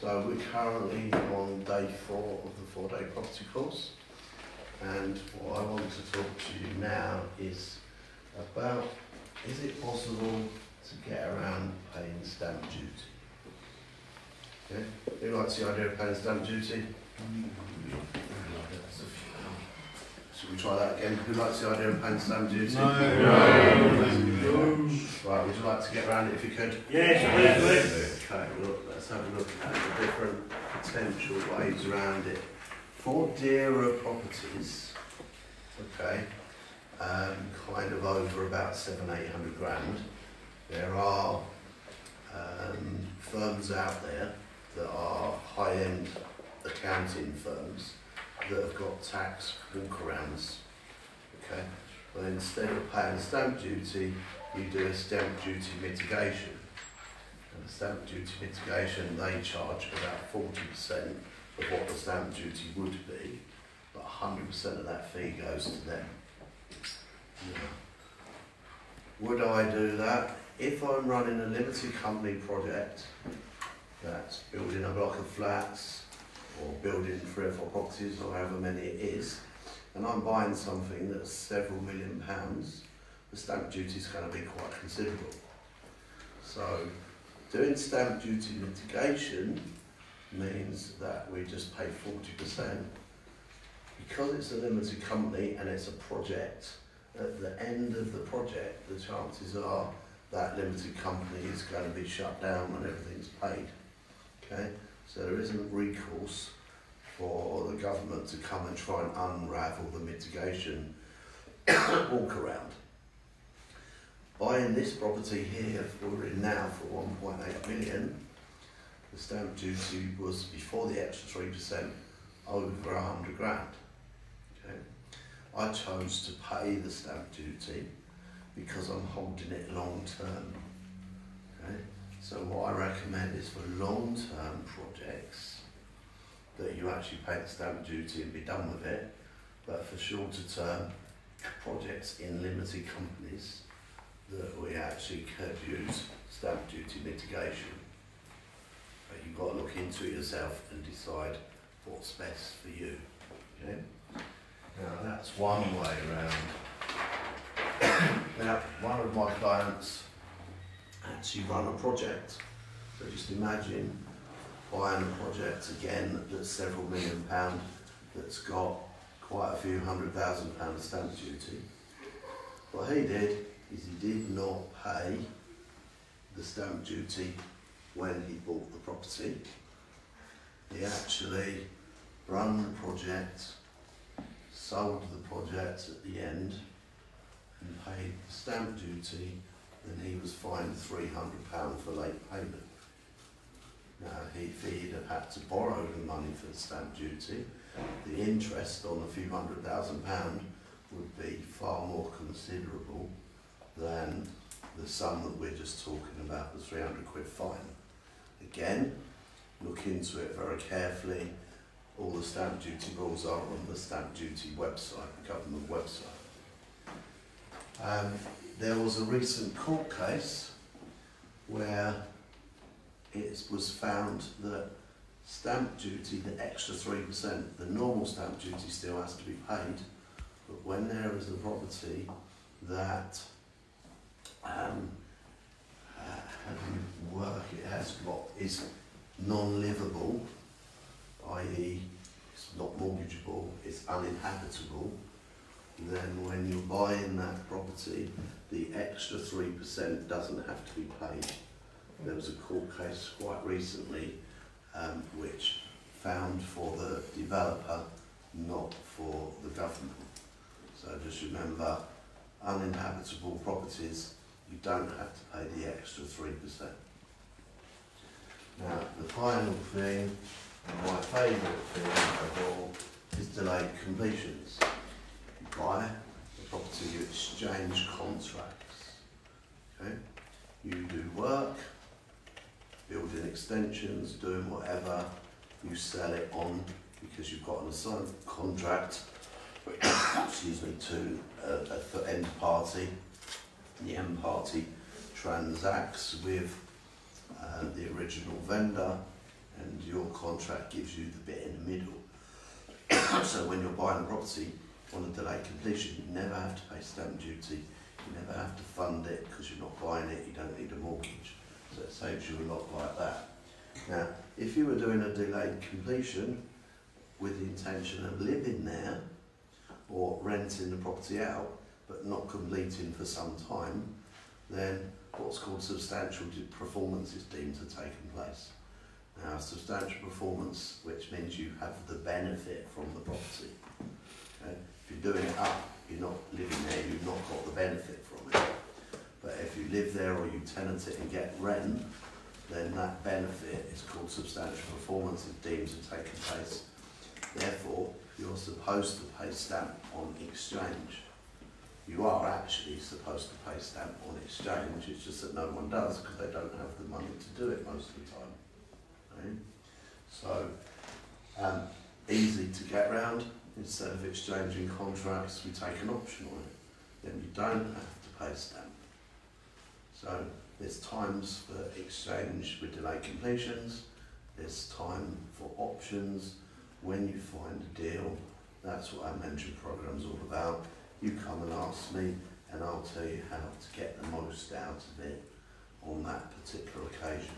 So we're currently on day four of the four-day property course. And what I want to talk to you now is about, is it possible to get around paying stamp duty? Okay, who likes the idea of paying stamp duty? Mm-hmm. Should we try that again? Who likes the idea of paying stamp duty? No. Right, would you like to get around it if you could? Yes, please, Okay, well, let's have a look at the different potential ways around it. For dearer properties, okay, um, kind of over about seven, eight hundred grand, there are um, firms out there that are high-end accounting firms that have got tax walkarounds, okay? Well, instead of paying stamp duty, you do a stamp duty mitigation. And the stamp duty mitigation, they charge about forty percent of what the stamp duty would be, but hundred percent of that fee goes to them. Now, Would I do that? If I'm running a limited company project that's building a block of flats or building three or four properties or however many it is, and I'm buying something that's several million pounds, the stamp duty is going to be quite considerable. So, doing stamp duty mitigation means that we just pay 40%. Because it's a limited company and it's a project, at the end of the project, the chances are that limited company is going to be shut down when everything's paid. Okay? So there isn't recourse for the government to come and try and unravel the mitigation walk around. Buying this property here, we're in now for 1.8 million, the stamp duty was before the extra 3% over 100 grand. Okay? I chose to pay the stamp duty because I'm holding it long term. Okay? So what I recommend is for long term projects that you actually pay the stamp duty and be done with it. But for shorter term projects in limited companies, that we actually could use stamp duty mitigation. But you've got to look into it yourself and decide what's best for you. Okay? Now that's one way around. now one of my clients actually run a project. So just imagine buying a project again that's several million pound that's got quite a few hundred thousand pound stamp duty. What he did is he did not pay the stamp duty when he bought the property. He actually run the project, sold the project at the end and paid the stamp duty and he was fined £300 for late payment. Now, he, if he'd have had to borrow the money for the stamp duty, the interest on the few hundred thousand pound would be far more considerable than the sum that we're just talking about, the 300 quid fine. Again, look into it very carefully. All the stamp duty rules are on the stamp duty website, the government website. Um, there was a recent court case where it was found that stamp duty, the extra 3%, the normal stamp duty still has to be paid, but when there is a property that um, uh, work? It has got is non-livable, i.e., it's not mortgageable, it's uninhabitable. Then, when you're buying that property, the extra three percent doesn't have to be paid. There was a court case quite recently um, which found for the developer, not for the government. So just remember, uninhabitable properties you don't have to pay the extra 3%. Now, the final thing, and my favourite thing of all, is delayed completions. Buy the property, you exchange contracts. Okay? You do work, building extensions, doing whatever, you sell it on because you've got an assigned contract excuse me, to a, a end party the end party transacts with uh, the original vendor and your contract gives you the bit in the middle. so when you're buying a property on a delayed completion, you never have to pay stamp duty, you never have to fund it because you're not buying it, you don't need a mortgage. So it saves you a lot like that. Now, if you were doing a delayed completion with the intention of living there or renting the property out but not completing for some time, then what's called substantial performance is deemed to have taken place. Now, substantial performance, which means you have the benefit from the property. Okay? If you're doing it up, you're not living there, you've not got the benefit from it. But if you live there or you tenant it and get rent, then that benefit is called substantial performance, if deemed to have taken place. Therefore, you're supposed to pay stamp on exchange. You are actually supposed to pay stamp on exchange, it's just that no one does because they don't have the money to do it most of the time. Right? So, um, easy to get round. Instead of exchanging contracts, we take an option on it. Then you don't have to pay a stamp. So there's times for exchange with delayed completions. There's time for options. When you find a deal, that's what our mentoring program's all about. You come and ask me, and I'll tell you how to get the most out of it on that particular occasion.